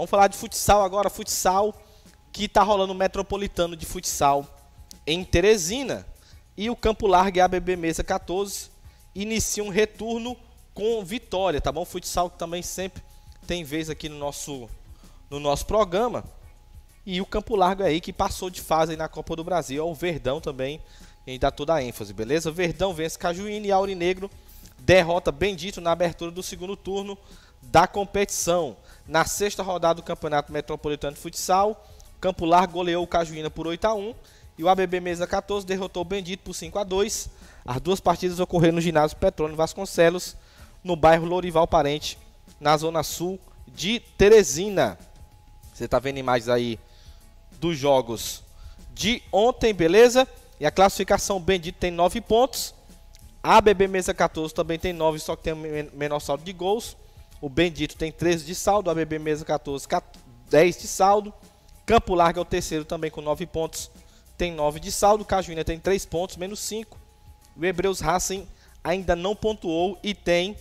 Vamos falar de futsal agora, futsal que está rolando o Metropolitano de Futsal em Teresina. E o Campo Largo e a ABB Mesa 14 inicia um retorno com vitória, tá bom? Futsal que também sempre tem vez aqui no nosso, no nosso programa. E o Campo Largo aí que passou de fase na Copa do Brasil. É o Verdão também, a dá toda a ênfase, beleza? Verdão vence Cajuína e Aurinegro derrota Bendito na abertura do segundo turno da competição. Na sexta rodada do Campeonato Metropolitano de Futsal, Campo Largo goleou o Cajuína por 8 a 1 e o ABB Mesa 14 derrotou o Bendito por 5 a 2. As duas partidas ocorreram no ginásio Petrônio Vasconcelos, no bairro Lourival Parente, na zona sul de Teresina. Você está vendo imagens aí dos jogos de ontem, beleza? E a classificação Bendito tem 9 pontos. A ABB Mesa 14 também tem 9, só que tem menor saldo de gols. O Bendito tem 13 de saldo, a BB Mesa 14, 10 de saldo. Campo Largo é o terceiro também com 9 pontos, tem 9 de saldo. Cajuína tem 3 pontos, menos 5. O Hebreus Racing ainda não pontuou e tem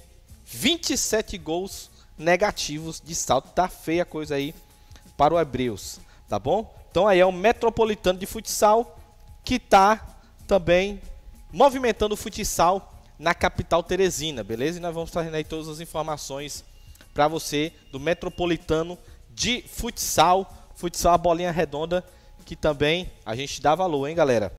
27 gols negativos de saldo. Tá feia a coisa aí para o Hebreus, tá bom? Então aí é o Metropolitano de Futsal que tá também movimentando o futsal na capital teresina, beleza? E nós vamos trazendo aí todas as informações para você do Metropolitano de futsal, futsal a bolinha redonda, que também a gente dá valor, hein, galera?